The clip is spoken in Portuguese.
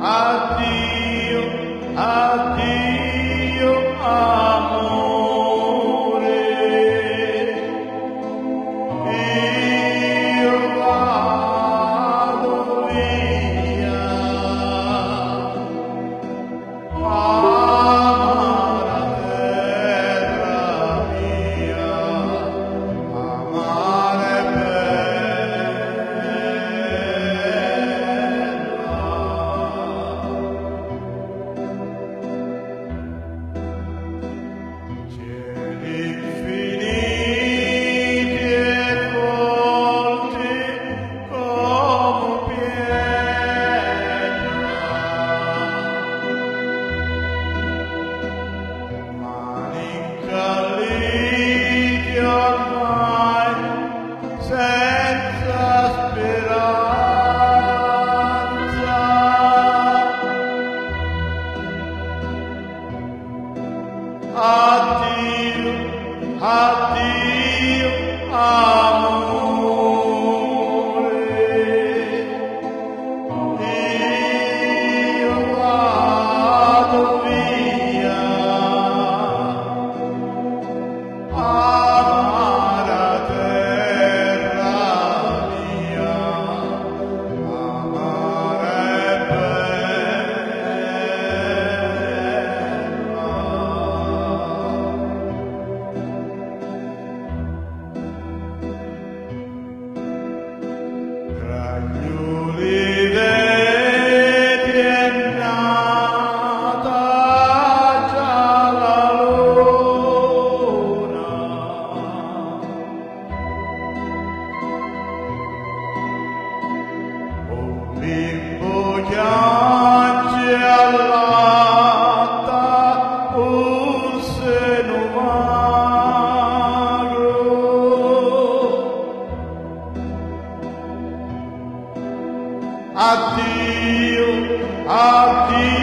at a ti, a ti, a I you? I'll be.